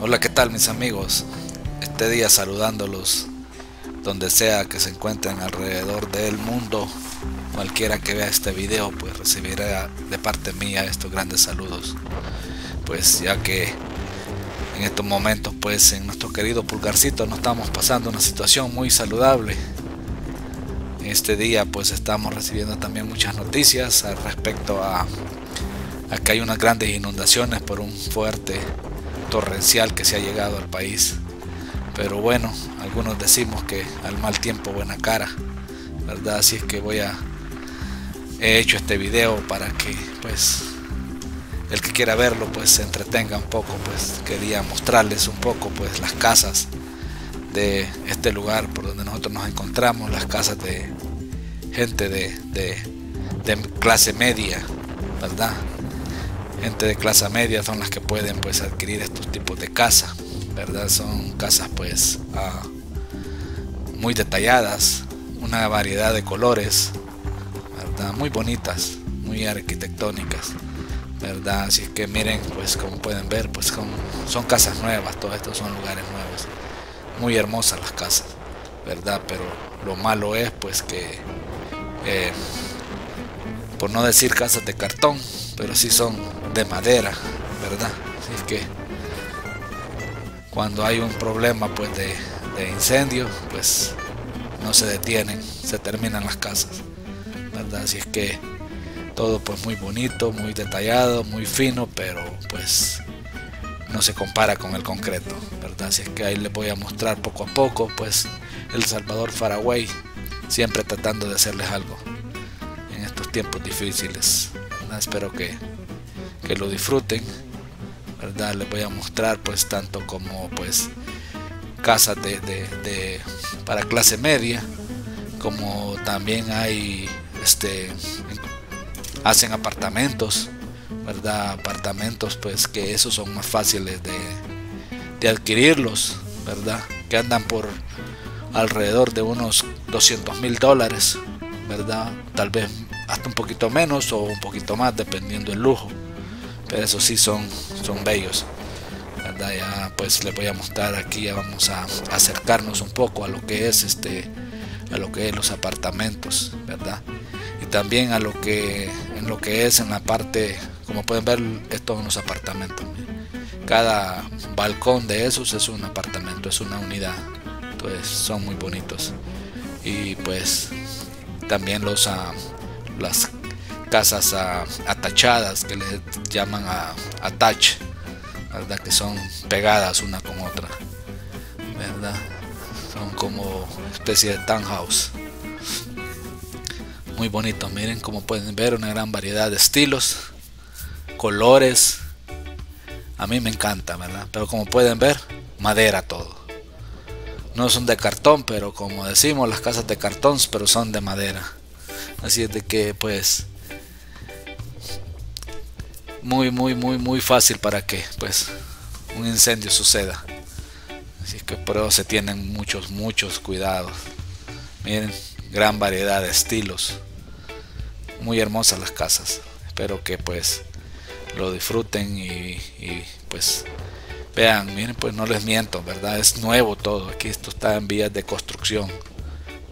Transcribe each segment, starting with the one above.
Hola, ¿qué tal mis amigos? Este día saludándolos donde sea que se encuentren alrededor del mundo. Cualquiera que vea este video pues recibirá de parte mía estos grandes saludos. Pues ya que en estos momentos pues en nuestro querido pulgarcito no estamos pasando una situación muy saludable. Este día pues estamos recibiendo también muchas noticias respecto a que hay unas grandes inundaciones por un fuerte torrencial que se ha llegado al país. Pero bueno, algunos decimos que al mal tiempo buena cara, ¿verdad? Así es que voy a he hecho este video para que pues el que quiera verlo pues se entretenga un poco, pues quería mostrarles un poco pues las casas de este lugar por donde nosotros nos encontramos, las casas de gente de, de, de clase media, ¿verdad? Gente de clase media son las que pueden pues adquirir estos tipos de casa verdad son casas pues ah, muy detalladas una variedad de colores verdad muy bonitas muy arquitectónicas verdad así que miren pues como pueden ver pues son, son casas nuevas todos estos son lugares nuevos. Muy hermosas las casas verdad pero lo malo es pues que eh, por no decir casas de cartón pero sí son de madera, ¿verdad? Así que cuando hay un problema pues de, incendio, pues no se detienen, se terminan las casas, ¿verdad? Así es que todo pues muy bonito, muy detallado, muy fino, pero pues no se compara con el concreto, ¿verdad? Así es que ahí les voy a mostrar poco a poco, pues El Salvador Faragüey, siempre tratando de hacerles algo en estos tiempos difíciles. Espero que que lo disfruten verdad les voy a mostrar pues tanto como pues casas de, para clase media como también hay este hacen apartamentos verdad apartamentos pues que esos son más fáciles de, de adquirirlos verdad que andan por alrededor de unos 200 mil dólares verdad tal vez hasta un poquito menos o un poquito más dependiendo del lujo pero eso sí son, son bellos. ¿verdad? Ya pues les voy a mostrar aquí, ya vamos a acercarnos un poco a lo que es este a lo que es los apartamentos, ¿verdad? Y también a lo que en lo que es en la parte, como pueden ver, estos son los apartamentos. Cada balcón de esos es un apartamento, es una unidad. Entonces son muy bonitos. Y pues también los uh, las casas atachadas que le llaman a, attach, ¿verdad? Que son pegadas una con otra, ¿verdad? Son como especie de townhouse. Muy bonitos, miren como pueden ver una gran variedad de estilos, colores. A mí me encanta, ¿verdad? Pero como pueden ver, madera todo. No son de cartón, pero como decimos, las casas de cartón, pero son de madera. Así es de que pues muy, muy, muy, muy fácil para que pues un incendio suceda. Así que por eso se tienen muchos, muchos cuidados. Miren, gran variedad de estilos. Muy hermosas las casas. Espero que pues lo disfruten y, pues vean, miren, pues no les miento, ¿verdad? Es nuevo todo. Aquí esto está en vías de construcción,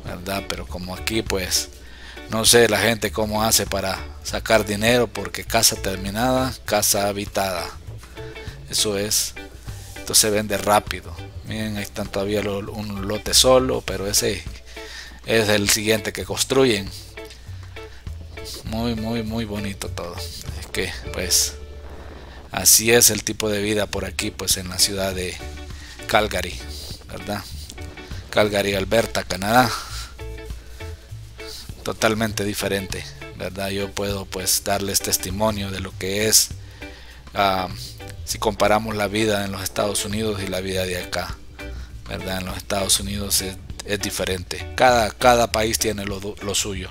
¿verdad? Pero como aquí pues no sé la gente cómo hace para sacar dinero porque casa terminada, casa habitada. Eso es. Esto se vende rápido. Miren, ahí están todavía un lote solo, pero ese es el siguiente que construyen. Muy, muy, muy bonito todo. Es que, pues, así es el tipo de vida por aquí, pues, en la ciudad de Calgary, ¿verdad? Calgary, Alberta, Canadá totalmente diferente, ¿verdad? Yo puedo pues darles testimonio de lo que es ah, si comparamos la vida en los Estados Unidos y la vida de acá, ¿verdad? En los Estados Unidos es, diferente. Cada, cada país tiene lo, suyo,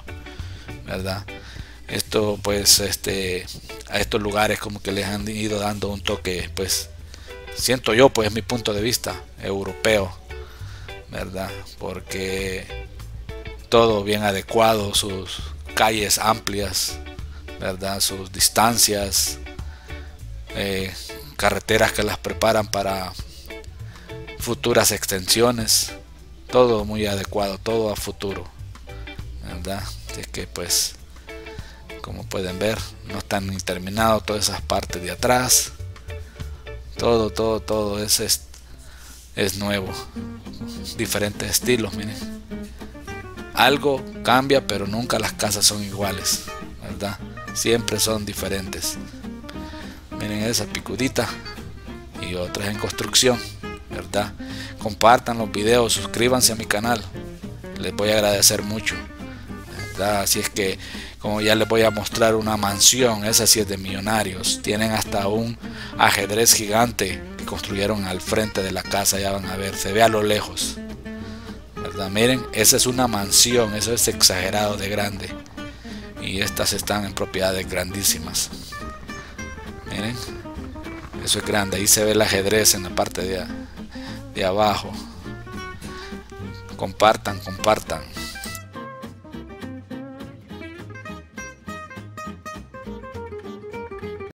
¿verdad? Esto pues este a estos lugares como que les han ido dando un toque pues siento yo pues mi punto de vista europeo, ¿verdad? Porque todo bien adecuado, sus calles amplias, ¿verdad? sus distancias, eh, carreteras que las preparan para futuras extensiones, todo muy adecuado, todo a futuro, ¿verdad? Así que pues, como pueden ver, no están ni terminado todas esas partes de atrás, todo, todo, todo es, es, es nuevo, diferentes estilos, miren. Algo cambia, pero nunca las casas son iguales, ¿verdad? Siempre son diferentes. Miren esa picudita y otras en construcción, ¿verdad? Compartan los videos, suscríbanse a mi canal. Les voy a agradecer mucho. ¿verdad? Así es que, como ya les voy a mostrar una mansión, esa sí es de millonarios. Tienen hasta un ajedrez gigante que construyeron al frente de la casa. Ya van a ver, se ve a lo lejos. Miren, esa es una mansión, eso es exagerado de grande. Y estas están en propiedades grandísimas. Miren, eso es grande. Ahí se ve el ajedrez en la parte de, de abajo. Compartan, compartan.